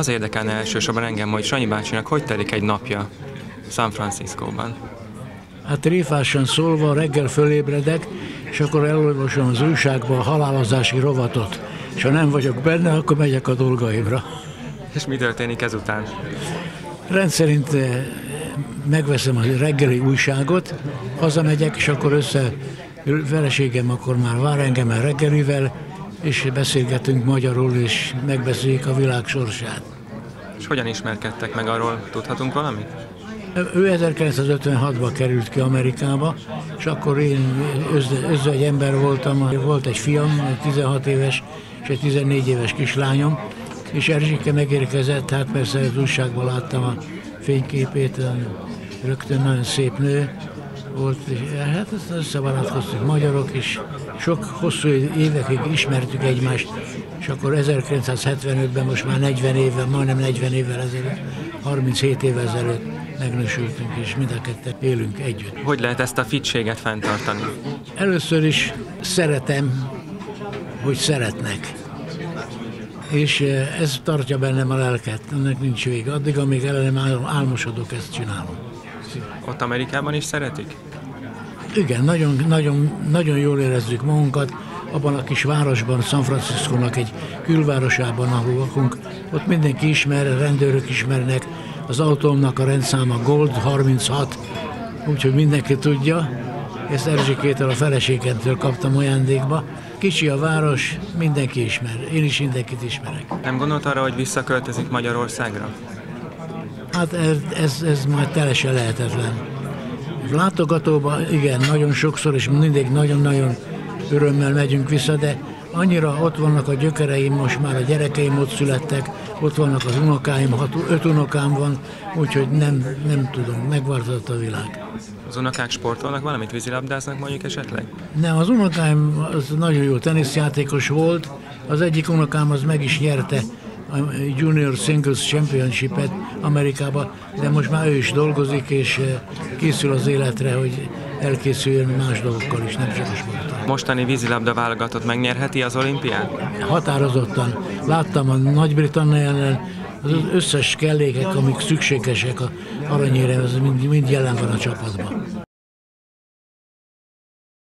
Az érdekelne elsősorban engem, hogy Sanyi bácsinak hogy telik egy napja San Franciscóban. Hát tréfásan szólva reggel fölébredek, és akkor elolvasom az újságba a halálozási rovatot. És ha nem vagyok benne, akkor megyek a dolgaimra. És mi történik ezután? Rendszerint eh, megveszem a reggeli újságot, hazamegyek, és akkor össze feleségem akkor már vár engem a reggelivel, és beszélgetünk magyarul, és megbeszéljük a világ sorsát. És hogyan ismerkedtek meg arról? Tudhatunk valamit? Ő 1956-ban került ki Amerikába, és akkor én egy ember voltam, volt egy fiam, 16 éves, és egy 14 éves kislányom, és Erzsike megérkezett, hát persze az újságban láttam a fényképét, rögtön nagyon szép nő volt, és hát összebarátkoztunk magyarok is, sok hosszú évekig ismertük egymást, és akkor 1975-ben, most már 40 évvel, majdnem 40 évvel ezelőtt, 37 évvel ezelőtt megnősültünk, és mind a ketten élünk együtt. Hogy lehet ezt a fitséget fenntartani? Először is szeretem, hogy szeretnek. És eh, ez tartja bennem a lelket, ennek nincs vége. Addig, amíg ellenem álmosodok, ezt csinálom. Ott Amerikában is szeretik? Igen, nagyon, nagyon, nagyon jól érezzük magunkat abban a kis városban, San Francisco-nak egy külvárosában, ahol lakunk. Ott mindenki ismer, rendőrök ismernek, az autómnak a rendszáma Gold 36, úgyhogy mindenki tudja. Ezt Erzsikétől, a feleségemtől kaptam ajándékba. Kicsi a város, mindenki ismer. Én is mindenkit ismerek. Nem gondolt arra, hogy visszaköltözik Magyarországra? Hát ez, ez, ez már teljesen lehetetlen. Látogatóba igen, nagyon sokszor, és mindig nagyon-nagyon örömmel megyünk vissza, de annyira ott vannak a gyökereim, most már a gyerekeim ott születtek, ott vannak az unokáim, hat, öt unokám van, úgyhogy nem, nem tudom, megváltozott a világ. Az unokák sportolnak valamit, vízilabdáznak mondjuk esetleg? Nem, az unokáim az nagyon jó teniszjátékos volt, az egyik unokám az meg is nyerte Junior Singles Championship-et Amerikába, de most már ő is dolgozik, és eh, készül az életre, hogy elkészüljön más dolgokkal is, nem csak a sporttal. Mostani vízilabda válogatott megnyerheti az olimpiát? Határozottan. Láttam a Nagy-Britanniánál az összes kellékek, amik szükségesek a aranyére, az mind, mind jelen van a csapatban.